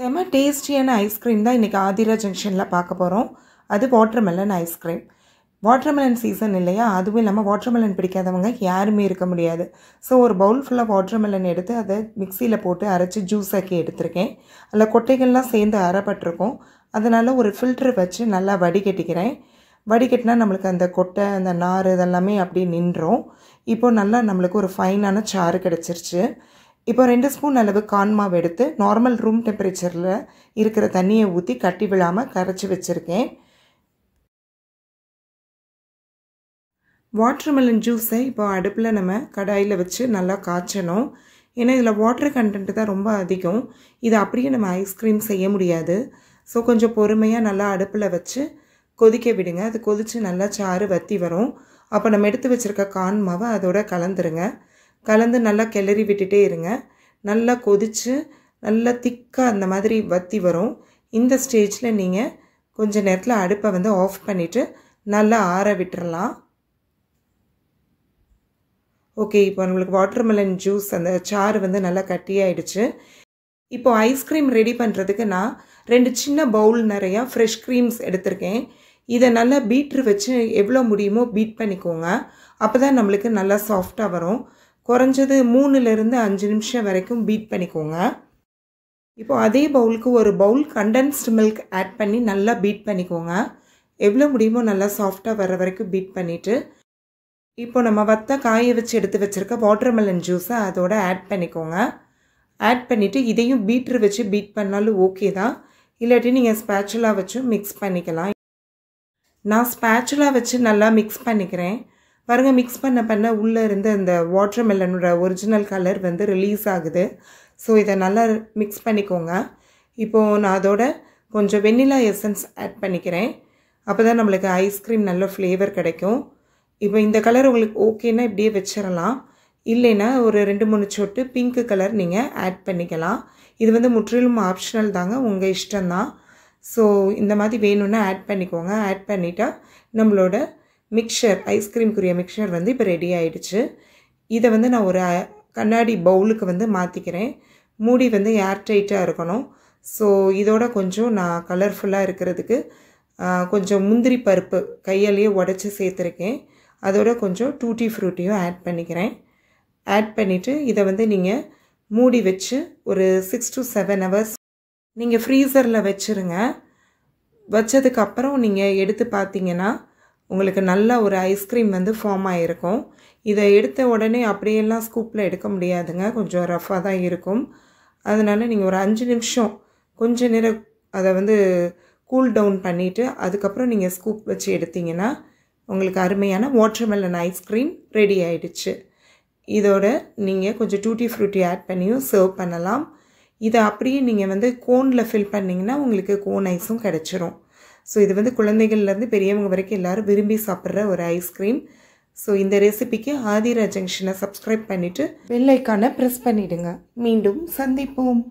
செம டேஸ்டியான ஐஸ்கிரீம் தான் இன்றைக்கி ஆதிரா ஜங்ஷனில் பார்க்க போகிறோம் அது வாட்டர்மெலன் ஐஸ்கிரீம் வாட்டர்மெலன் சீசன் இல்லையா? அதுவும் இல்லாமல் வாட்டர்மெலன் பிடிக்காதவங்க யாருமே இருக்க முடியாது. ஸோ ஒரு பவுல் ஃபுல்லாக வாட்டர்மெலன் எடுத்து அதை மிக்சியில் போட்டு அரைச்சி ஜூஸ் ஆக்கி எடுத்திருக்கேன். அதில் கொட்டைகள்லாம் சேர்ந்து அரைப்பட்டிருக்கும். அதனால் ஒரு ஃபில்ட்ரு வச்சு நல்லா வடிகட்டிக்கிறேன். வடிகட்டினா நம்மளுக்கு அந்த கொட்டை அந்த நார் இதெல்லாமே அப்படியே நின்றோம் இப்போது நல்லா நம்மளுக்கு ஒரு ஃபைனான சாறு கிடச்சிருச்சு. இப்போ ரெண்டு ஸ்பூன் அளவு கான்மாவு எடுத்து நார்மல் ரூம் டெம்பரேச்சரில் இருக்கிற தண்ணியை ஊற்றி கட்டி விழாமல் கரைச்சி வச்சுருக்கேன். வாட்டர்மெலன் ஜூஸை இப்போ அடுப்பில் நம்ம கடாயில் வச்சு நல்லா காய்ச்சணும். ஏன்னா இதில் வாட்டர் கண்டென்ட் தான் ரொம்ப அதிகம். இது அப்படியே நம்ம ஐஸ்கிரீம் செய்ய முடியாது. ஸோ கொஞ்சம் பொறுமையாக நல்லா அடுப்பில் வச்சு கொதிக்க விடுங்க. அது கொதித்து நல்லா சாறு வற்றி வரும். அப்போ நம்ம எடுத்து வச்சுருக்க கான் மாவை அதோட கலந்துருங்க. கலந்து நல்லா கிளறி விட்டுட்டே இருங்க. நல்லா கொதித்து நல்லா திக்காக அந்த மாதிரி வத்தி வரும். இந்த ஸ்டேஜில் நீங்கள் கொஞ்ச நேரத்தில் அடுப்பை வந்து ஆஃப் பண்ணிவிட்டு நல்லா ஆற விட்டுறலாம். ஓகே இப்போ நம்மளுக்கு வாட்டர்மெலன் ஜூஸ் அந்த சாறு வந்து நல்லா கட்டியாயிடுச்சு இப்போ ஐஸ்கிரீம் ரெடி பண்ணுறதுக்கு நான் ரெண்டு சின்ன பவுல் நிறையா ஃப்ரெஷ் க்ரீம்ஸ் எடுத்திருக்கேன். இதை நல்லா பீட்ரு வச்சு எவ்வளோ முடியுமோ பீட் பண்ணிக்கோங்க. அப்போ தான் நம்மளுக்கு நல்லா சாஃப்டாக வரும். குறைஞ்சது மூணுலேருந்து அஞ்சு நிமிஷம் வரைக்கும் பீட் பண்ணிக்கோங்க. இப்போது அதே பவுலுக்கு ஒரு பவுல் கண்டென்ஸ்டு மில்க் ஆட் பண்ணி நல்லா பீட் பண்ணிக்கோங்க. எவ்வளோ முடியுமோ நல்லா சாஃப்டாக வர வரைக்கும் பீட் பண்ணிவிட்டு இப்போ நம்ம வத்த காய வச்சு எடுத்து வச்சுருக்க வாட்டர்மெலன் ஜூஸை அதோட ஆட் பண்ணிக்கோங்க. ஆட் பண்ணிவிட்டு இதையும் பீட்ரு வச்சு பீட் பண்ணாலும் ஓகே தான். இல்லாட்டி நீங்கள் ஸ்பேச்சுலா வச்சும் மிக்ஸ் பண்ணிக்கலாம். நான் ஸ்பேச்சுலா வச்சு நல்லா மிக்ஸ் பண்ணிக்கிறேன். பாருங்கள் மிக்ஸ் பண்ண பண்ண உள்ளே இருந்து அந்த வாட்டர்மெலனோட ஒரிஜினல் கலர் வந்து ரிலீஸ் ஆகுது. ஸோ இதை நல்லா மிக்ஸ் பண்ணிக்கோங்க. இப்போது நான் அதோட கொஞ்சம் வெண்ணிலா எசன்ஸ் ஆட் பண்ணிக்கிறேன். அப்போ தான் நம்மளுக்கு ஐஸ்கிரீம் நல்ல ஃப்ளேவர் கிடைக்கும். இப்போ இந்த கலர் உங்களுக்கு ஓகேன்னா இப்படியே வச்சிடலாம் இல்லைன்னா ஒரு ரெண்டு மூணு சொட்டு பிங்க் கலர் நீங்கள் ஆட் பண்ணிக்கலாம். இது வந்து முற்றிலும் ஆப்ஷனல் தாங்க உங்கள் இஷ்டம்தான். ஸோ இந்த மாதிரி வேணும்னா ஆட் பண்ணிக்கோங்க. ஆட் பண்ணிவிட்டால் நம்மளோட மிக்சர் ஐஸ்கிரீமுக்குரிய மிக்சர் வந்து இப்போ ரெடி ஆகிடுச்சு இதை வந்து நான் ஒரு கண்ணாடி பவுலுக்கு வந்து மாற்றிக்கிறேன் மூடி வந்து ஏர் டைட்டாக இருக்கணும். ஸோ இதோட கொஞ்சம் நான் கலர்ஃபுல்லாக இருக்கிறதுக்கு கொஞ்சம் முந்திரி பருப்பு கையாலேயே உடச்சி சேர்த்துருக்கேன். அதோட கொஞ்சம் டூட்டி ஃப்ரூட்டியும் ஆட் பண்ணிக்கிறேன். ஆட் பண்ணிவிட்டு இதை வந்து நீங்கள் மூடி வச்சு ஒரு சிக்ஸ் டு செவன் ஹவர்ஸ் நீங்கள் ஃப்ரீசரில் வச்சுருங்க. வச்சதுக்கப்புறம் நீங்கள் எடுத்து பார்த்தீங்கன்னா உங்களுக்கு நல்ல ஒரு ஐஸ்கிரீம் வந்து ஃபார்ம் ஆகிருக்கும் இதை எடுத்த உடனே அப்படியெல்லாம் ஸ்கூப்பில் எடுக்க முடியாதுங்க. கொஞ்சம் ரஃப்பாக தான் இருக்கும். அதனால் நீங்கள் ஒரு அஞ்சு நிமிஷம் கொஞ்ச நேரம் அதை வந்து கூல் டவுன் பண்ணிவிட்டு அதுக்கப்புறம் நீங்கள் ஸ்கூப் வச்சு எடுத்திங்கன்னா உங்களுக்கு அருமையான வாட்டர்மெலன் ஐஸ்கிரீம் ரெடி ஆயிடுச்சு. இதோட நீங்கள் கொஞ்சம் டூட்டி ஃப்ரூட்டி ஆட் பண்ணியும் சர்வ் பண்ணலாம். இதை அப்படியே நீங்கள் வந்து கோனில் ஃபில் பண்ணிங்கன்னா உங்களுக்கு கோன் ஐஸும் கிடச்சிரும். ஸோ இது வந்து குழந்தைகள்லேருந்து பெரியவங்க வரைக்கும் எல்லோரும் விரும்பி சாப்பிட்ற ஒரு ஐஸ்கிரீம் ஸோ இந்த ரெசிபிக்கு ஆதிரா ஜங்ஷனை சப்ஸ்கிரைப் பண்ணிவிட்டு வெள்ளைக்கான ப்ரெஸ் பண்ணிவிடுங்க மீண்டும் சந்திப்போம்.